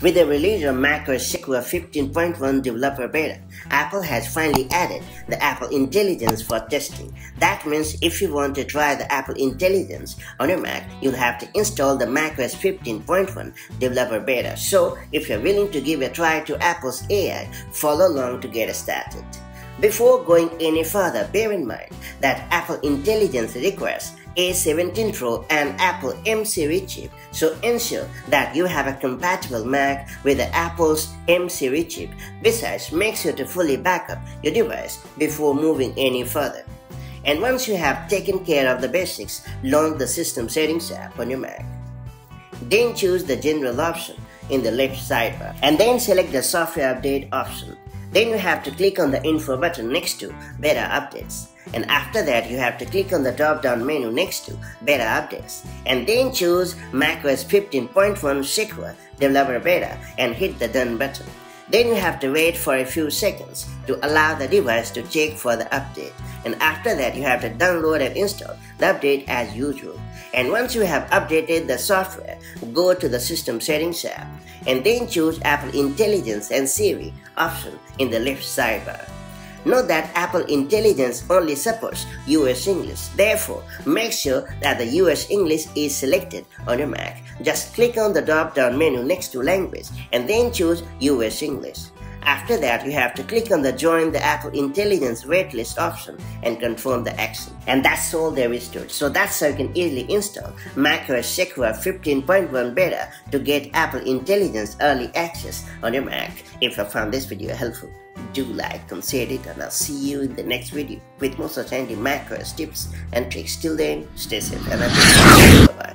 With the release of macOS Sequoia 15.1 developer beta, Apple has finally added the Apple Intelligence for testing. That means if you want to try the Apple Intelligence on your Mac, you'll have to install the macOS 15.1 developer beta. So, if you're willing to give a try to Apple's AI, follow along to get started. Before going any further, bear in mind that Apple Intelligence requires a17 Pro and Apple M series chip, so ensure that you have a compatible Mac with the Apple's M series chip. Besides, make sure to fully backup your device before moving any further. And once you have taken care of the basics, launch the System Settings app on your Mac. Then choose the General option in the left sidebar and then select the Software Update option. Then you have to click on the Info button next to Beta Updates and after that you have to click on the drop down menu next to Beta Updates and then choose macOS 15.1 Sequoia Developer Beta and hit the Done button. Then you have to wait for a few seconds to allow the device to check for the update and after that you have to download and install the update as usual. And once you have updated the software, go to the System Settings app and then choose Apple Intelligence and Siri option in the left sidebar. Note that Apple Intelligence only supports US English. Therefore, make sure that the US English is selected on your Mac. Just click on the drop-down menu next to Language and then choose US English. After that, you have to click on the Join the Apple Intelligence waitlist option and confirm the action. And that's all there is to it. So that's how you can easily install macOS Sequoia 15.1 beta to get Apple Intelligence early access on your Mac. If you found this video helpful, do like share it and I'll see you in the next video with more such handy macOS tips and tricks. Till then, stay safe and bye bye.